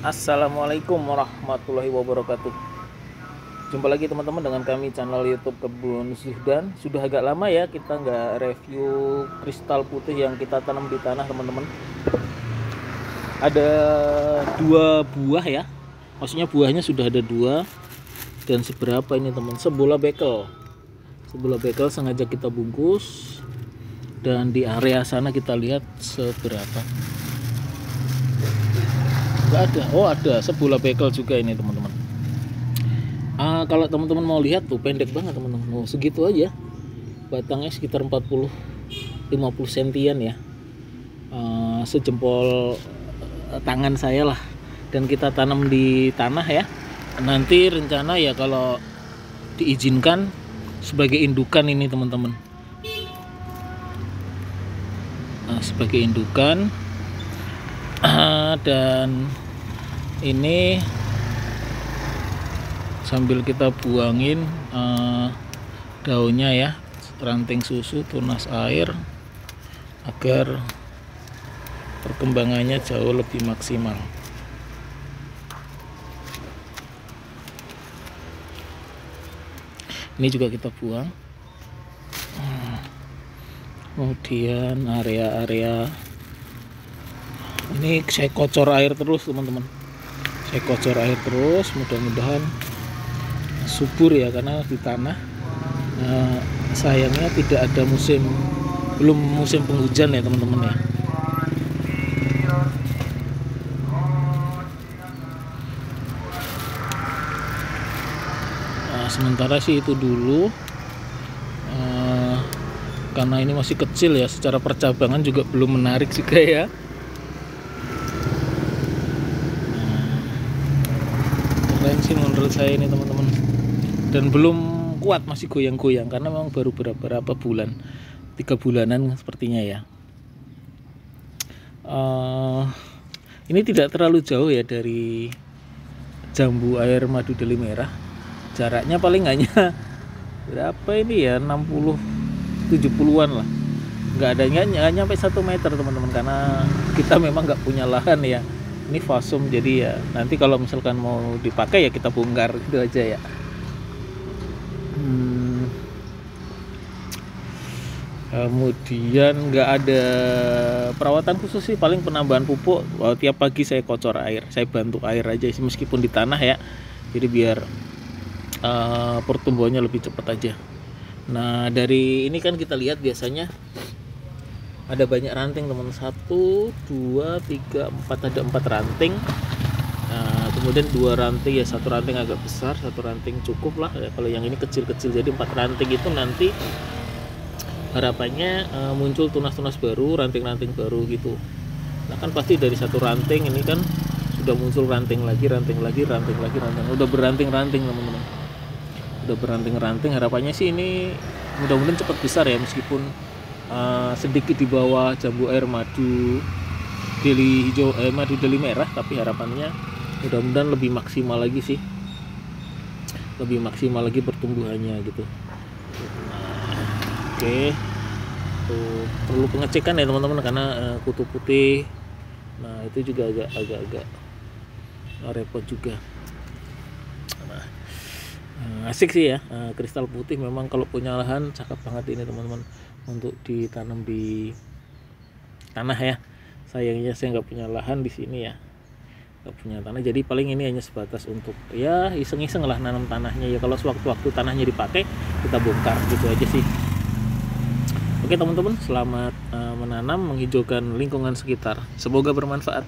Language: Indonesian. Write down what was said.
Assalamualaikum warahmatullahi wabarakatuh. Jumpa lagi teman-teman dengan kami channel youtube Kebun Zuhdan Sudah agak lama ya kita nggak review kristal putih yang kita tanam di tanah teman-teman. Ada dua buah ya. Maksudnya buahnya sudah ada dua. Dan seberapa ini teman? Sebola bekel. Sebola bekel sengaja kita bungkus. Dan di area sana kita lihat seberapa nggak ada. Oh ada. Sebuah bekel juga ini teman-teman. Uh, kalau teman-teman mau lihat tuh pendek banget teman-teman. Oh, segitu aja. Batangnya sekitar 40 50 sentian ya. Uh, sejempol eh, tangan saya lah. Dan kita tanam di tanah ya. Nanti rencana ya kalau diizinkan sebagai indukan ini teman-teman. Uh, sebagai indukan. Dan ini sambil kita buangin uh, daunnya ya ranting susu tunas air agar perkembangannya jauh lebih maksimal. Ini juga kita buang. Kemudian area-area ini saya kocor air terus teman-teman saya kocor air terus mudah-mudahan subur ya karena di tanah nah, sayangnya tidak ada musim belum musim penghujan ya teman-teman ya. Nah, sementara sih itu dulu uh, karena ini masih kecil ya secara percabangan juga belum menarik juga ya keren sih menurut saya ini teman-teman. Dan belum kuat masih goyang-goyang karena memang baru beberapa bulan. Tiga bulanan sepertinya ya. Uh, ini tidak terlalu jauh ya dari jambu air madu deli merah. Jaraknya paling hanya berapa ini ya? 60 70-an lah. Nggak ada nggak nyampe satu meter teman-teman karena kita memang nggak punya lahan ya ini fasum jadi ya nanti kalau misalkan mau dipakai ya kita bongkar gitu aja ya. Hmm. kemudian nggak ada perawatan khusus sih paling penambahan pupuk. Well, tiap pagi saya kocor air saya bantu air aja sih meskipun di tanah ya. Jadi biar uh, pertumbuhannya lebih cepat aja. Nah dari ini kan kita lihat biasanya ada banyak ranting teman. Satu dua tiga empat. Ada empat ranting. Nah, kemudian dua ranting ya satu ranting agak besar satu ranting cukup lah. Ya, kalau yang ini kecil-kecil. Jadi empat ranting itu nanti harapannya uh, muncul tunas-tunas baru ranting-ranting baru gitu. Nah kan pasti dari satu ranting ini kan sudah muncul ranting lagi ranting lagi ranting lagi ranting udah beranting-ranting teman-teman. Udah beranting-ranting. Harapannya sih ini mudah-mudahan cepat besar ya meskipun uh, sedikit di bawah jambu air madu deli hijau eh, madu deli merah tapi harapannya mudah-mudahan lebih maksimal lagi sih. Lebih maksimal lagi pertumbuhannya gitu. Nah, oke. Okay. perlu pengecekan ya teman-teman karena uh, kutu putih. Nah itu juga agak agak agak repot juga. Nah, asik sih ya kristal putih. Memang kalau punya lahan cakep banget ini teman-teman untuk ditanam di tanah ya. Sayangnya saya nggak punya lahan di sini ya. Nggak punya tanah. Jadi paling ini hanya sebatas untuk ya iseng-iseng lah nanam tanahnya ya. Kalau sewaktu-waktu tanahnya dipakai kita bongkar gitu aja sih. Oke teman-teman selamat uh, menanam menghijaukan lingkungan sekitar. Semoga bermanfaat